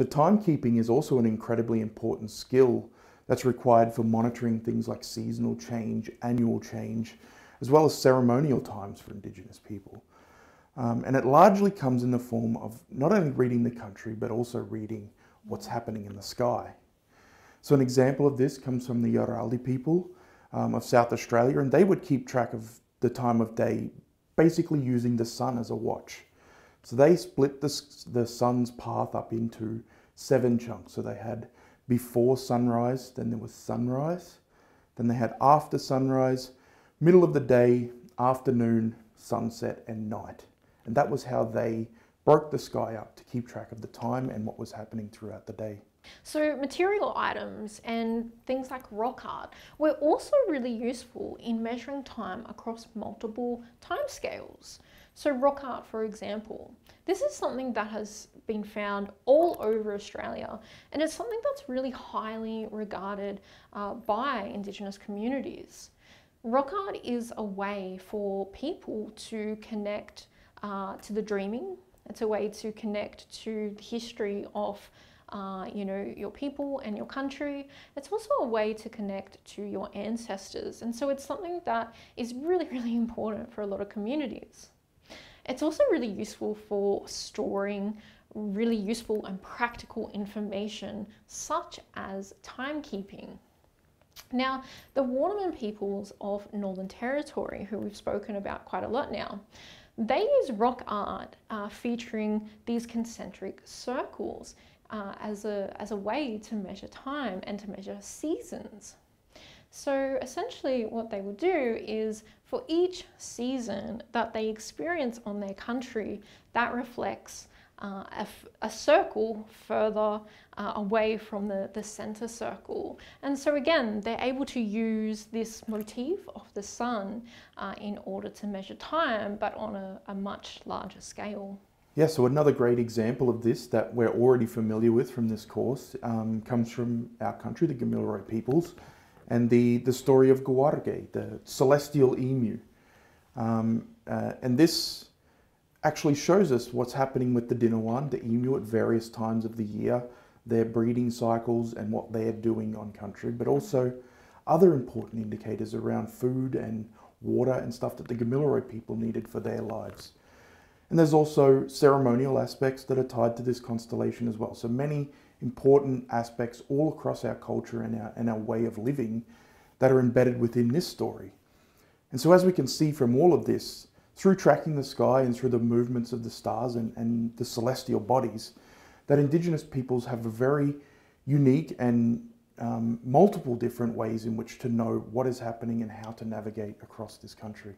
The timekeeping is also an incredibly important skill that's required for monitoring things like seasonal change, annual change, as well as ceremonial times for Indigenous people. Um, and it largely comes in the form of not only reading the country, but also reading what's happening in the sky. So an example of this comes from the Yarraldi people um, of South Australia, and they would keep track of the time of day basically using the sun as a watch. So they split the, the sun's path up into seven chunks. So they had before sunrise, then there was sunrise, then they had after sunrise, middle of the day, afternoon, sunset, and night. And that was how they broke the sky up to keep track of the time and what was happening throughout the day. So material items and things like rock art were also really useful in measuring time across multiple timescales. So rock art, for example, this is something that has been found all over Australia and it's something that's really highly regarded uh, by Indigenous communities. Rock art is a way for people to connect uh, to the dreaming. It's a way to connect to the history of uh, you know, your people and your country. It's also a way to connect to your ancestors. And so it's something that is really, really important for a lot of communities. It's also really useful for storing really useful and practical information such as timekeeping. Now, the Wardaman peoples of Northern Territory, who we've spoken about quite a lot now, they use rock art uh, featuring these concentric circles uh, as, a, as a way to measure time and to measure seasons. So essentially what they would do is for each season that they experience on their country, that reflects uh, a, a, circle further uh, away from the, the center circle. And so again, they're able to use this motif of the sun uh, in order to measure time, but on a, a much larger scale. Yeah, so another great example of this that we're already familiar with from this course um, comes from our country, the Gamilaroi peoples, and the, the story of Gawarge, the celestial emu. Um, uh, and this actually shows us what's happening with the Dinawan, the emu at various times of the year, their breeding cycles and what they're doing on country, but also other important indicators around food and water and stuff that the Gamilaroi people needed for their lives. And there's also ceremonial aspects that are tied to this constellation as well. So many important aspects all across our culture and our, and our way of living that are embedded within this story. And so as we can see from all of this, through tracking the sky and through the movements of the stars and, and the celestial bodies, that Indigenous peoples have a very unique and um, multiple different ways in which to know what is happening and how to navigate across this country.